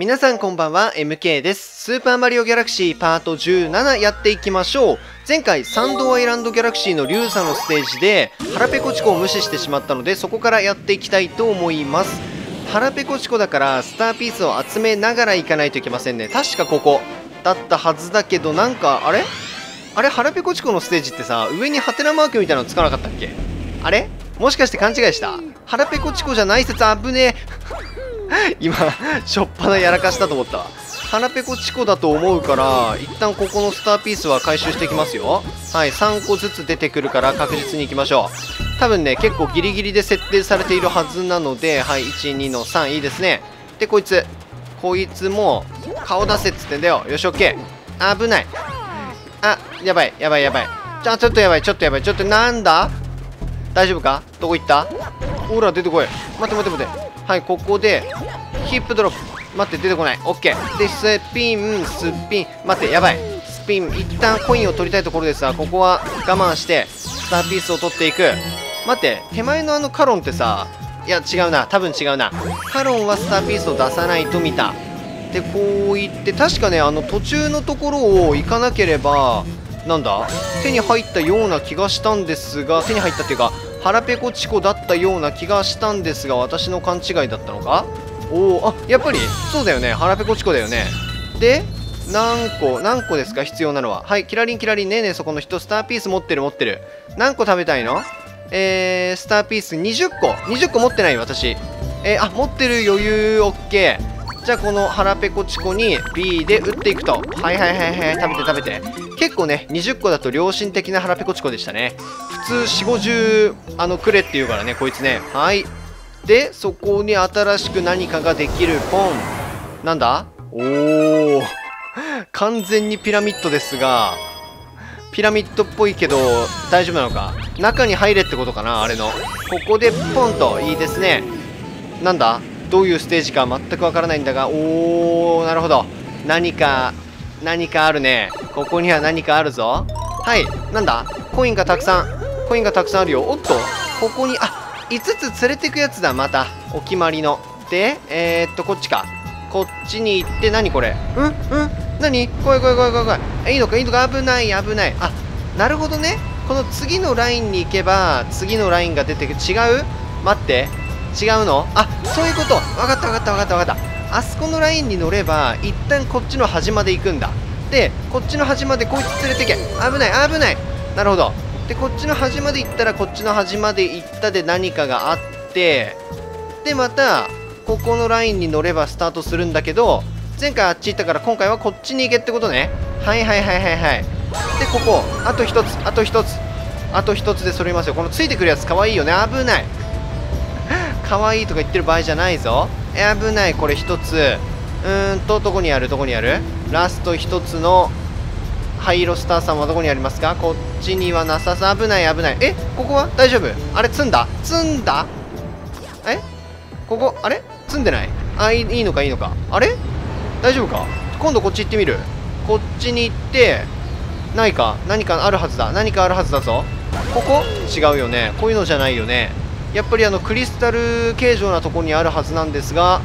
皆さんこんばんは MK です。スーパーマリオギャラクシーパート17やっていきましょう。前回サンドアイランドギャラクシーのリュウサのステージで腹ペコチコを無視してしまったのでそこからやっていきたいと思います。腹ペコチコだからスターピースを集めながら行かないといけませんね。確かここだったはずだけどなんかあれ？あれ腹ペコチコのステージってさ上にハテナマークみたいなのつかなかったっけ？あれ？もしかして勘違いした？腹ペコチコじゃない説あぶねえ。今しょっぱなやらかしたと思った。わ腹ペコチコだと思うから一旦ここのスターピースは回収していきますよ。はい3個ずつ出てくるから確実にいきましょう。多分ね結構ギリギリで設定されているはずなのではい12の3いいですね。でこいつ。こいつも顔出せっつってんだよ。よし OK 危ない。あやばいやばいやばい。ちょちょっとやばいちょっとやばい。ちょっとなんだ？大丈夫か？どこ行った？ほら出てこい。待って待って待って。はいここでヒップドロップ。待って出てこない。オッケーでスピンスピン。待ってやばい。スピン一旦コインを取りたいところですがここは我慢してスターピースを取っていく。待って手前のあのカロンってさいや違うな。多分違うな。カロンはスターピースを出さないと見た。でこういって確かねあの途中のところを行かなければなんだ？手に入ったような気がしたんですが手に入ったっていうか腹ペコチコだったような気がしたんですが私の勘違いだったのか？おおあやっぱり？そうだよね。腹ペコチコだよね。で何個何個ですか？必要なのは。はいキラリンキラリン。ねえねえそこの人スターピース持ってる持ってる。何個食べたいの？えー、スターピース20個。20個持ってない私。えー、あ持ってる余裕。OK じゃあこの腹ペコチコに B で打っていくと。はいはいはいはい。食べて食べて。結構ね20個だと良心的な腹ペコチコでしたね。普通4 5 0あのくれっていうからねこいつね。はい。でそこに新しく何かができるポン。なんだ？おお完全にピラミッドですが。ピラミッドっぽいけど大丈夫なのか？中に入れってことかなあれの。ここでポンと。いいですね。なんだ？どういうステージか全くわからないんだがおおなるほど。何か何かあるね。ここには何かあるぞ。はいなんだ？コインがたくさんコインがたくさんあるよ。おっとここにあ5つ連れてくやつだ。またお決まりの。でえー、っとこっちか。こっちに行って何これ？うん？うん？何？怖い怖い怖い怖い。怖いいいのか？いいのか？危ない危ない。あなるほどね。この次のラインに行けば次のラインが出てくる。違う？待って。違うの？あそういうこと。分かった分かった分かった分かった。あそこのラインに乗れば一旦こっちの端まで行くんだ。でこっちの端までこいつ連れてけ。危ない危ない。なるほど。でこっちの端まで行ったらこっちの端まで行ったで何かがあってでまたここのラインに乗ればスタートするんだけど前回あっち行ったから今回はこっちに行けってことね。はいはいはいはいはい。でここ。あと1つあと1つ。あと1つで揃いますよ。このついてくるやつかわいいよね。危ない。可愛いとか言ってる場合じゃないぞ。危ない。これ1つ。うーんとどこにある？どこにある？ラスト1つの灰色スターさんはどこにありますか？こっちにはなささ危ない危ない。えここは？大丈夫？あれ積んだ？積んだ？え？ここ？あれ？積んでない？あいいのかいいのか。あれ？大丈夫か？今度こっち行ってみる。こっちに行ってないか？何かあるはずだ。何かあるはずだぞ。ここ？違うよね。こういうのじゃないよね。やっぱりあのクリスタル形状なとこにあるはずなんですが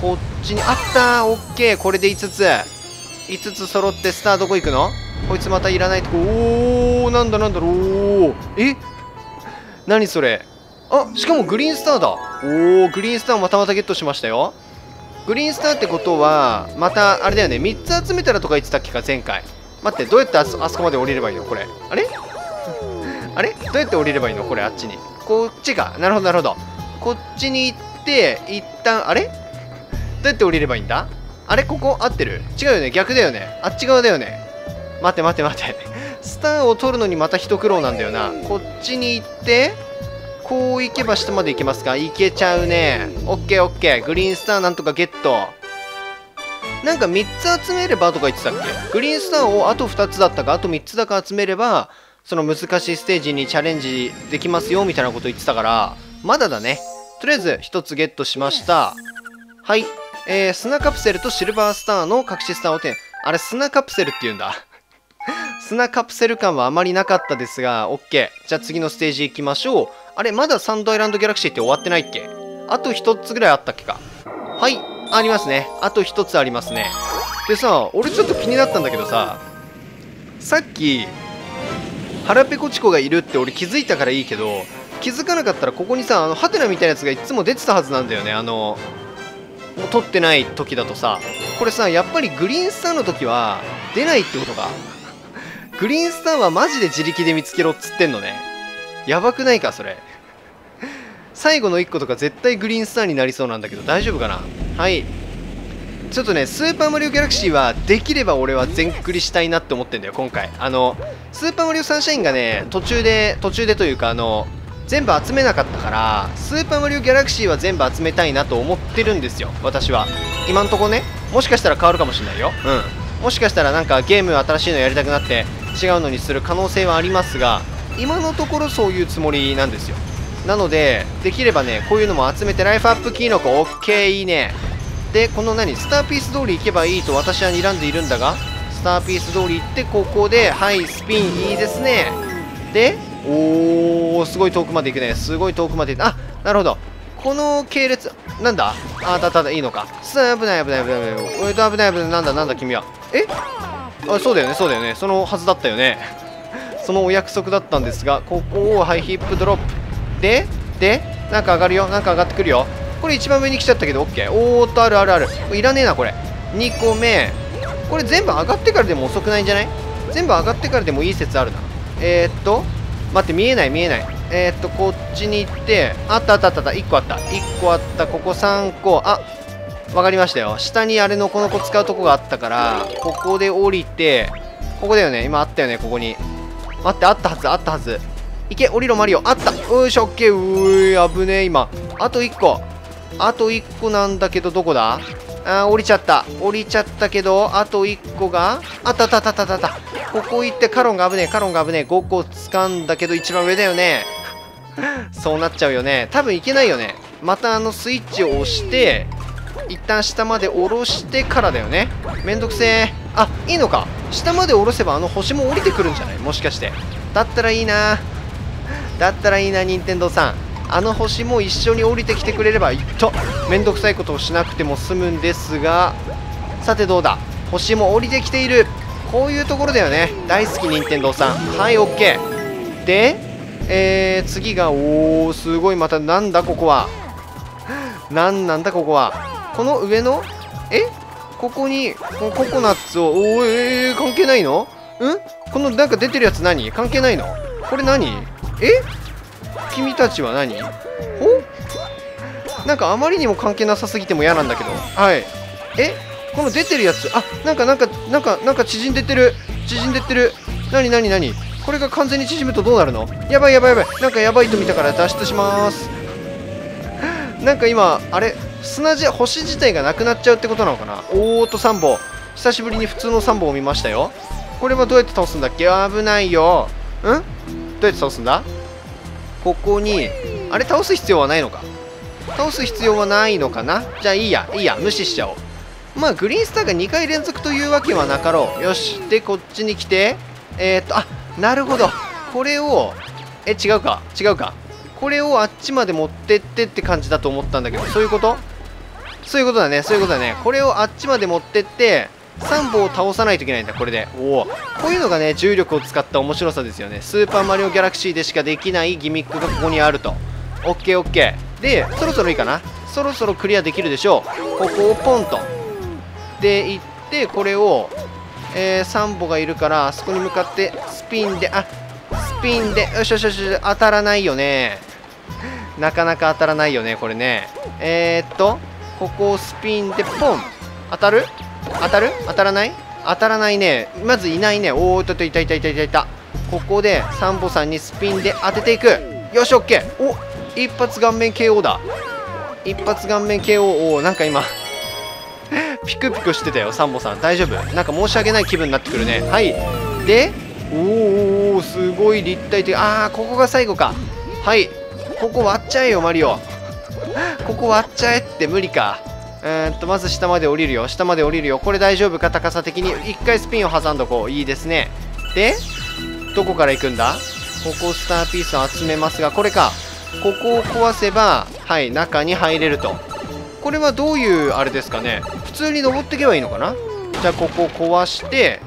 こっちにあったオッケーこれで5つ。5つ揃ってスターどこ行くの？こいつまたいらないとこ。おおなんだなんだろうおえ？何それ？あしかもグリーンスターだ。おおグリーンスターまたまたゲットしましたよ。グリーンスターってことはまたあれだよね。3つ集めたらとか言ってたっけか前回。待ってどうやってあそこまで降りればいいの？これ。あれ？あれ？どうやって降りればいいの？これあっちに。こっちかなるほどなるほど。こっちに行って一旦あれ？どうやって降りればいいんだ？あれ？ここ合ってる？違うよね？逆だよね？あっち側だよね？待って待って待って。スターを取るのにまた一苦労なんだよな。こっちに行ってこう行けば下まで行けますか？行けちゃうね。オッケーオッケー。グリーンスターなんとかゲット。なんか3つ集めればとか言ってたっけ？グリーンスターをあと2つだったか？あと3つだか集めればその難しいステージにチャレンジできますよみたいなこと言ってたからまだだね。とりあえず1つゲットしました。はい。えー、砂カプセルとシルバースターの隠しスターを点あれ砂カプセルって言うんだ。砂カプセル感はあまりなかったですが OK じゃあ次のステージ行きましょう。あれまだサンドアイランドギャラクシーって終わってないっけ？あと1つぐらいあったっけか。はい。ありますね。あと1つありますね。でさ俺ちょっと気になったんだけどささっき腹ペコチコがいるって俺気づいたからいいけど気づかなかったらここにさあのハテナみたいなやつがいつも出てたはずなんだよね。あの撮ってない時だとさ。これさやっぱりグリーンスターの時は出ないってことか。グリーンスターはマジで自力で見つけろっつってんのね。やばくないかそれ。最後の1個とか絶対グリーンスターになりそうなんだけど大丈夫かな？はい。ちょっとねスーパーマリオギャラクシーはできれば俺は全クリしたいなって思ってんだよ今回。あのスーパーマリオサンシャインがね途中で途中でというかあの全部集めなかったからスーパーマリオギャラクシーは全部集めたいなと思ってるんですよ私は。今んとこねもしかしたら変わるかもしれないよ。うん。もしかしたらなんかゲーム新しいのやりたくなって違うのにする可能性はありますが今のところそういうつもりなんですよ。なのでできればねこういうのも集めてライフアップキーノコ OK いいね。でこの何スターピース通り行けばいいと私は睨んでいるんだがスターピース通り行ってここではいスピンいいですね。でおーすごい遠くまで行くね。すごい遠くまで行あなるほど。この系列なんだ？あたただいいのか。さあ危ない危ない危ない危ない。おい危ない危ないなんだなんだ君は。え？あそうだよねそうだよね。そのはずだったよね。そのお約束だったんですがここをハイヒップドロップ。ででなんか上がるよ。なんか上がってくるよ。これ一番上に来ちゃったけど OK おーっとあるあるある。いらねえなこれ。2個目。これ全部上がってからでも遅くないんじゃない？全部上がってからでもいい説あるな。えー、っと待って見えない見えない。えー、っとこっちに行ってあったあったあったあった。1個あった。1個あった。ここ3個。あわかりましたよ。下にあれのこの子使うとこがあったからここで降りてここだよね。今あったよねここに。待ってあったはずあったはず。いけ降りろマリオ。あった。うーしオッケー。うー危ねえ今。あと1個。あと1個なんだけどどこだ？あー降りちゃった。降りちゃったけどあと1個があったあったあったあったた。ここ行ってカロンが危ねえ。カロンが危ねえ。5個掴んだけど一番上だよね。そうなっちゃうよね。多分いけないよね。またあのスイッチを押して一旦下まで下ろしてからだよね。めんどくせえ。あいいのか。下まで下ろせばあの星も降りてくるんじゃない？もしかして。だったらいいな。だったらいいな任天堂さん。あの星も一緒に降りてきてくれればいっとめんどくさいことをしなくても済むんですが。さてどうだ？星も降りてきている。こういうところだよね。大好き任天堂さん。はい OK でえー、次がおおすごいまたなんだここは。なんなんだここは。この上の？え？ここにこのココナッツを。おーえー、関係ないの？ん？このなんか出てるやつ何？関係ないの？これ何？え？君たちは何？ほ？なんかあまりにも関係なさすぎても嫌なんだけど。はい。え？この出てるやつ。あなんかなんかなんかなんか縮んでってる。縮んでってる。何何何？これが完全に縮むとどうなるの？やばいやばいやばい。なんかやばいと見たから脱出します。なんか今あれ？砂地星自体がなくなっちゃうってことなのかな？おーっと3本久しぶりに普通の3本を見ましたよ。これはどうやって倒すんだっけ？危ないよ。ん？どうやって倒すんだ？ここにあれ倒す必要はないのか。倒す必要はないのかな。じゃあいいやいいや無視しちゃおう。まあグリーンスターが2回連続というわけはなかろう。よしでこっちに来て。えー、っとあなるほど。これをえ違うか。違うか。これをあっちまで持ってってって感じだと思ったんだけどそういうこと？そういうことだね。そういうことだね。これをあっちまで持ってって3本を倒さないといけないんだこれで。おお。こういうのがね重力を使った面白さですよね。スーパーマリオギャラクシーでしかできないギミックがここにあると。OKOK でそろそろいいかな。そろそろクリアできるでしょう。ここをポンと。で行ってこれを、えー、サンボがいるからあそこに向かってスピンであスピンでよしよしよし当たらないよね。なかなか当たらないよねこれね。えー、っとここをスピンでポン。当たる？当たる？当たらない？当たらないね。まずいないね。おーっといたいたいたいたいた。ここでサンボさんにスピンで当てていく。よしオッケー。お一発顔面 KO だ。一発顔面 KO おなんか今 ピクピクしてたよサンボさん。大丈夫？なんか申し訳ない気分になってくるね。はい。でおおすごい立体的。ああここが最後か。はい。ここ割っちゃえよマリオ。ここ割っちゃえって無理か。うーんとまず下まで降りるよ。下まで降りるよ。これ大丈夫か？高さ的に。1回スピンを挟んどこう。いいですね。でどこから行くんだ？ここスターピースを集めますがこれか。ここを壊せばはい中に入れると。これはどういうあれですかね？普通に登っていけばいいのかな？じゃあここを壊して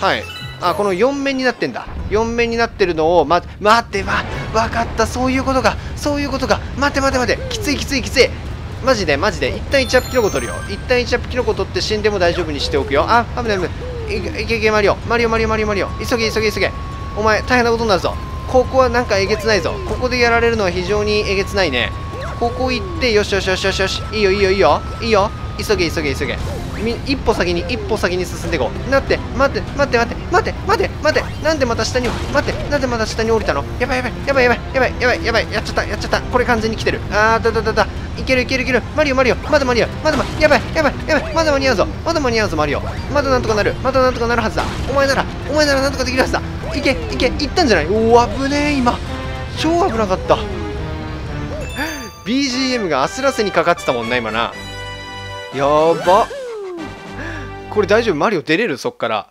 はい。あこの4面になってんだ。4面になってるのをま待ってま分かった。そういうことか。そういうことか。待て待て待て。きついきついきつい。マジでマジで。一旦1アップキノコ取るよ。一旦1アップキノコ取って死んでも大丈夫にしておくよ。あ危ない危ない。いけいけいけマリオ。マリオマリオマリオマリオ。急げ急げ急げ。お前大変なことになるぞ。ここはなんかえげつないぞ。ここでやられるのは非常にえげつないね。ここ行ってよしよしよしよしよし。いいよいいよいいよ。いいよ。急げ急げ急げ。み一歩先に一歩先に進んでいこう。なって待って待って待って待って待って待って。なんでまた下に待って。なんでまた下に降りたの？やばいやばいやばいやばいやばいやばいやばい。やっちゃったやっちゃった。これ完全に来てる。あーだだだだ。いけるいけるいける。マリオマリオ。まだ間に合う。まだまやばい。やばい。やばい。まだ間に合うぞ。まだ間に合うぞマリオ。まだなんとかなる。まだなんとかなるはずだ。お前なら。お前ならなんとかできるはずだ。いけ。いけ。いったんじゃない？おお危ねえ今。超危なかった。BGM が焦らせにかかってたもんな今な。やば。これ大丈夫？マリオ出れる？そっから。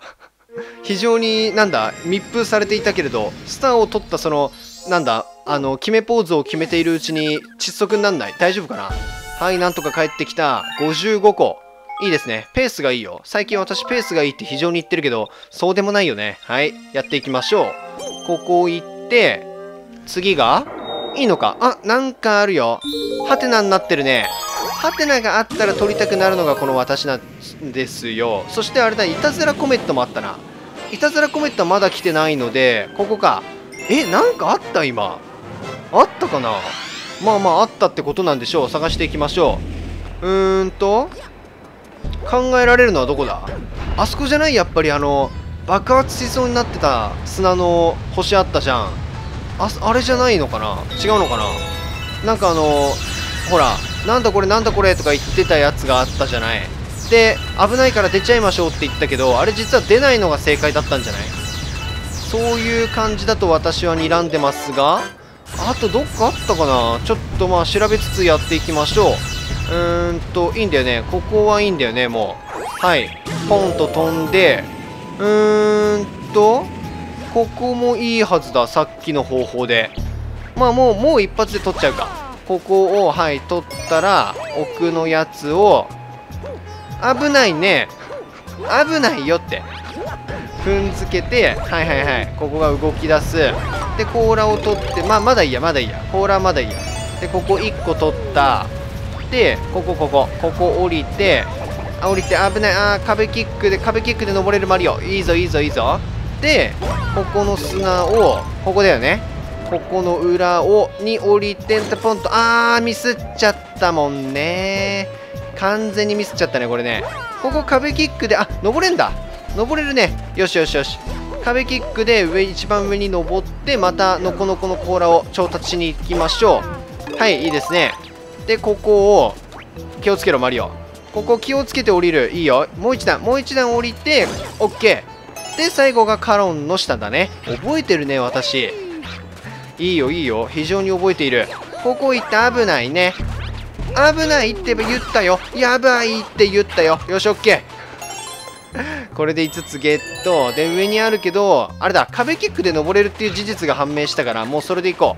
非常になんだ密封されていたけれどスターを取ったそのなんだあの決めポーズを決めているうちに窒息になんない？大丈夫かな？はいなんとか帰ってきた。55個。いいですね。ペースがいいよ。最近私ペースがいいって非常に言ってるけどそうでもないよね。はいやっていきましょう。ここ行って次が？いいのか？あなんかあるよ。ハテナになってるね。ハテナがあったら取りたくなるのがこの私なんですよ。そしてあれだいたずらコメットもあったな。いたずらコメットはまだ来てないのでここか。えなんかあった今？あったかな？まあまああったってことなんでしょう。探していきましょう。うーんと考えられるのはどこだ？あそこじゃない？やっぱりあの爆発しそうになってた砂の星あったじゃん。ああれじゃないのかな？違うのかな？なんかあのほらなんだこれ？なんだこれ？とか言ってたやつがあったじゃない。で危ないから出ちゃいましょうって言ったけどあれ実は出ないのが正解だったんじゃない？そういう感じだと私は睨んでますがあとどっかあったかな？ちょっとまあ調べつつやっていきましょう。うーんといいんだよね。ここはいいんだよねもう。はい。ポンと飛んでうーんとここもいいはずださっきの方法で。まあもうもう一発で取っちゃうか。ここをはい取ったら奥のやつを危ないね。危ないよって。踏んづけてはいはいはいここが動き出す。で甲羅を取ってまあまだいいやまだいいや。甲羅はまだいいや。でここ1個取った。でここここ。ここ降りてあ降りて危ない。あ壁キックで壁キックで登れるマリオいいぞいいぞいいぞ。でここの砂をここだよね。ここの裏をに降りてんとポンとあーミスっちゃったもんね。完全にミスっちゃったねこれね。ここ壁キックであ登れんだ。登れるね。よしよしよし。壁キックで上一番上に登ってまたノコノコの甲羅を調達しに行きましょう。はいいいですね。でここを気をつけろマリオ。ここ気をつけて降りる。いいよ。もう一段。もう一段降りて OK で最後がカロンの下だね。覚えてるね私。いいよいいよ。非常に覚えている。ここ行って危ないね。危ないって言ったよ。やばいって言ったよ。よし OK これで5つゲット。で上にあるけどあれだ壁キックで登れるっていう事実が判明したからもうそれでいこ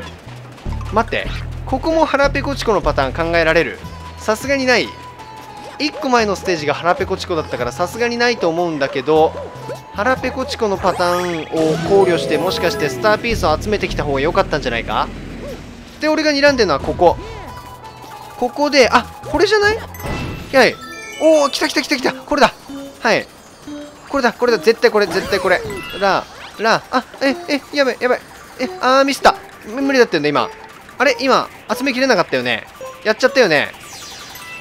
う。待ってここも腹ペコチコのパターン考えられる？さすがにない。1個前のステージが腹ペコチコだったからさすがにないと思うんだけど腹ペコチコのパターンを考慮してもしかしてスターピースを集めてきた方が良かったんじゃないか？で俺が睨んでるのはここ。ここであこれじゃない？はい。おお来た来た来た来た。これだ。はい。これだこれだ絶対これ絶対これ。ららあええやばいやばいえあーミスった。無理だったよね今。あれ今集めきれなかったよね。やっちゃったよね。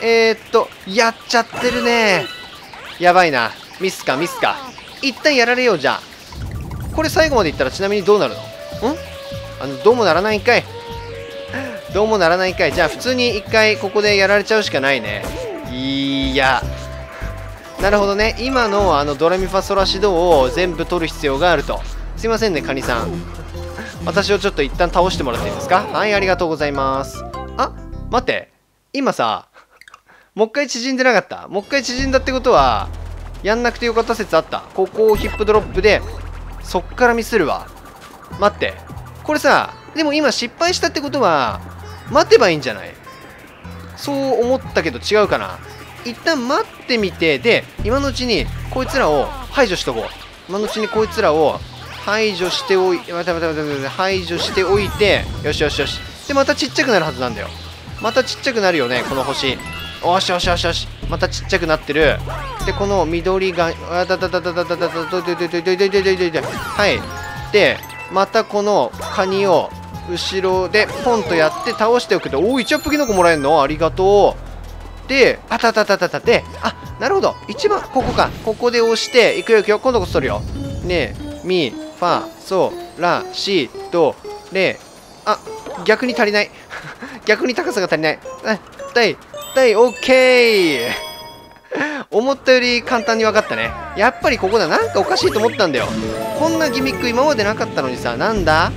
えー、っとやっちゃってるね。やばいな。ミスかミスか。一旦やられようじゃあ。これ最後までいったらちなみにどうなるの？ん？あのどうもならないんかい。どうもならないんかい。じゃあ普通に一回ここでやられちゃうしかないね。いや。なるほどね。今のあのドレミファソラシドを全部取る必要があると。すいませんねカニさん。私をちょっと一旦倒してもらっていいですか？はいありがとうございます。あ待って。今さもう一回縮んでなかった？もう一回縮んだってことはやんなくてよかった説あった？ここをヒップドロップでそっからミスるわ。待って。これさでも今失敗したってことは待てばいいんじゃない？そう思ったけど違うかな？一旦待ってみてで今のうちにこいつらを排除しとこう。今のうちにこいつらを排除しておい待て待て待て待て排除しておいてよしよしよし。でまたちっちゃくなるはずなんだよ。またちっちゃくなるよねこの星。よしよしよしよし。またちっちゃくなってる。でこの緑があだだだだだだだだだだだだだだはいでまたこのカニを後ろでポンとやって倒しておくとおお1アップキノコもらえるのありがとうであたたたたたであなるほど一番ここかここで押していくよいくよ今度こそ取るよねみファソラシドレあ逆に足りない逆に高さが足りないあはいはいオッケー思ったより簡単に分かったねやっぱりここだなんかおかしいと思ったんだよこんなギミック今までなかったのにさなんだ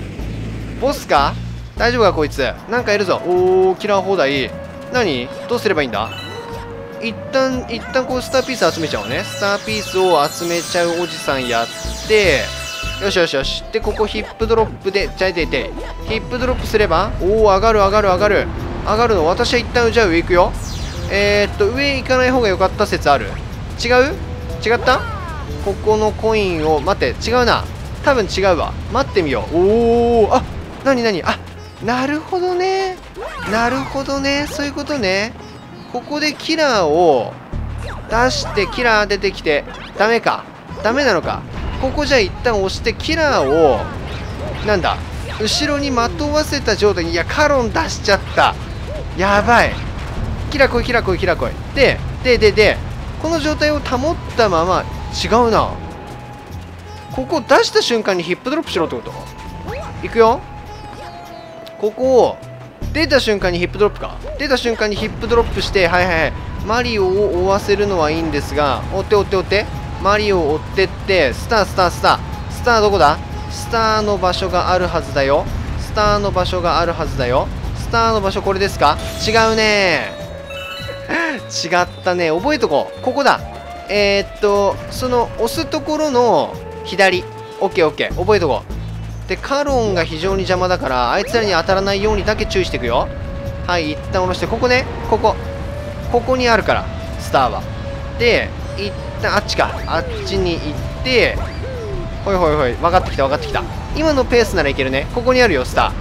ボスか大丈夫かこいつなんかいるぞおーキラー放題何どうすればいいんだ一旦一旦こうスターピース集めちゃおうね。スターピースを集めちゃうおじさんやってよしよしよし。でここヒップドロップでじゃあていて。ヒップドロップすればおお上がる上がる上がる。上がるの私は一旦じゃあ上行くよ。えー、っと上行かない方が良かった説ある。違う？違った？ここのコインを待って。違うな。多分違うわ。待ってみよう。おおあなになにあなるほどね。なるほどね。そういうことね。ここでキラーを出してキラー出てきてダメか。ダメなのか。ここじゃ一旦押してキラーをなんだ後ろにまとわせた状態にいやカロン出しちゃった。やばい。キラ来いキラ来いキラ来い。ででででこの状態を保ったまま違うな。ここ出した瞬間にヒップドロップしろってこと？いくよ。ここを出た瞬間にヒップドロップか？出た瞬間にヒップドロップしてはいはいはい。マリオを追わせるのはいいんですが追って追って追って。マリオを追ってってスタースタースター。スターどこだ？スターの場所があるはずだよ。スターの場所があるはずだよ。スターの場所これですか？違うね。違ったね。覚えとこう。ここだ。えー、っとその押すところの左。OKOK 覚えとこう。でカロンが非常に邪魔だからあいつらに当たらないようにだけ注意していくよ。はい一旦下ろしてここねここここにあるからスターは。で一旦あっちか。あっちに行ってほいほいほい分かってきた分かってきた。今のペースならいけるね。ここにあるよスタ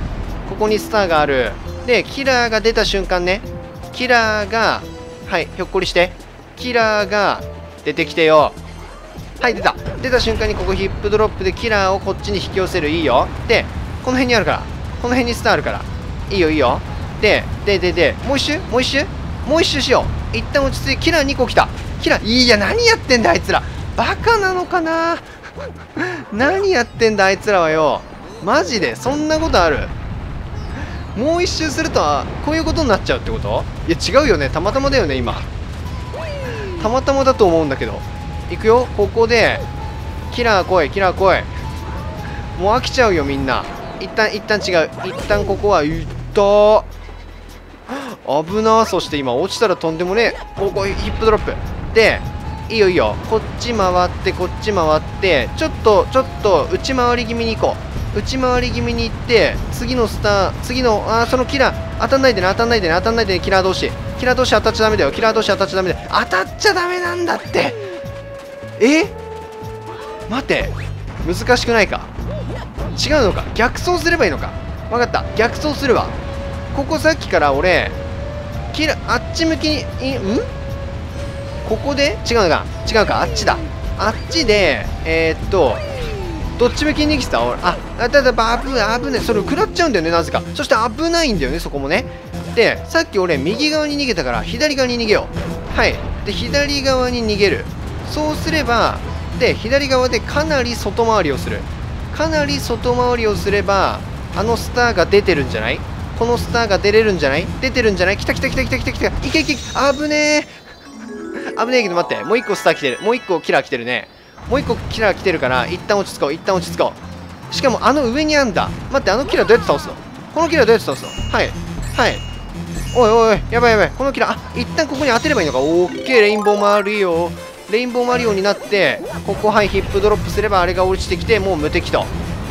ー。ここにスターがある。でキラーが出た瞬間ね。キラーがはいひょっこりして。キラーが出てきてよ。はい出た。出た瞬間にここヒップドロップでキラーをこっちに引き寄せる。いいよ。でこの辺にあるから。この辺にスターあるから。いいよいいよ。ででででもう一周？もう一周？もう一周しよう。一旦落ち着いてキラー2個来た。キラーいや何やってんだあいつら。バカなのかな？何やってんだあいつらはよ。マジで？そんなことある？もう一周するとはこういうことになっちゃうってこと？いや違うよね。たまたまだよね今。たまたまだと思うんだけど。行くよ。ここで。キラー来いキラー来い。もう飽きちゃうよみんな。一旦一旦違う。一旦ここはいった危なそして今落ちたらとんでもねえ。ここヒップドロップ。でいいよいいよ。こっち回ってこっち回って。ちょっとちょっと内回り気味に行こう。内回り気味に行って次のスター次のあそのキラー。当たんないでね当たんないでね当たんないでねキラー同士。キラー同士当たっちゃダメだよ。キラー同士当たっちゃダメだよ。当たっちゃダメなんだって。え？待って。難しくないか？違うのか？逆走すればいいのか？分かった。逆走するわ。ここさっきから俺キラあっち向きにん？ここで？違うのか？違うか？あっちだ。あっちでえー、っとどっち向きに逃げてた？俺あだだだ危ない危ないそれ食らっちゃうんだよねなぜか。そして危ないんだよねそこもね。でさっき俺右側に逃げたから左側に逃げよう。はい。で左側に逃げる。そうすればで左側でかなり外回りをする。かなり外回りをすればあのスターが出てるんじゃない？このスターが出れるんじゃない？出てるんじゃない？来た来た来た来た来た来たいけいけ危ねえ。危ねえけど待って。もう一個スター来てる。もう一個キラー来てるね。もう一個キラー来てるから一旦落ち着こう。一旦落ち着こう。しかもあの上にあんだ。待ってあのキラーどうやって倒すの？このキラーどうやって倒すの？はい。はい。おいおいやばいやばい。このキラー。あ一旦ここに当てればいいのか。オッケー。レインボーマリオレインボーマリオになってここはいヒップドロップすればあれが落ちてきてもう無敵と。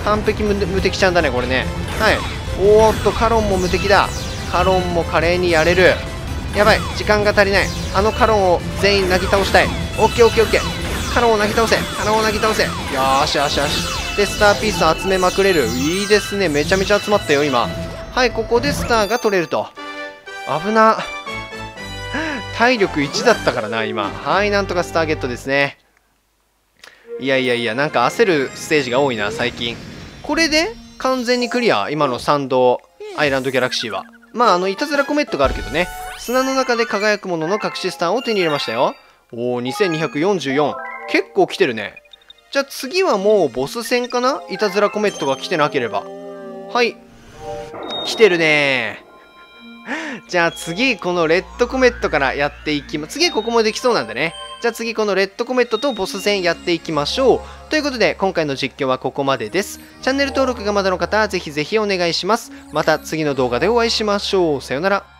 完璧無敵ちゃんだねこれね。はい。おーっとカロンも無敵だ。カロンも華麗にやれる。やばい時間が足りない。あのカロンを全員なぎ倒したい。オッケーオッケーオッケー。カロンをなぎ倒せ。カロンをなぎ倒せ。よしよしよし。でスターピース集めまくれる。いいですね。めちゃめちゃ集まったよ今。はいここでスターが取れると。危な。体力1だったからな今。はいなんとかスターゲットですね。いやいやいやなんか焦るステージが多いな最近。これで完全にクリア今の参道アイランドギャラクシーは。まああのいたずらコメットがあるけどね。砂の中で輝くものの隠しスターを手に入れましたよ。おお2244結構来てるね。じゃあ次はもうボス戦かな？いたずらコメットが来てなければ。はい。来てるね。じゃあ次このレッドコメットからやっていきます次ここもできそうなんでね。じゃあ次このレッドコメットとボス戦やっていきましょう。ということで今回の実況はここまでです。チャンネル登録がまだの方はぜひぜひお願いします。また次の動画でお会いしましょう。さよなら。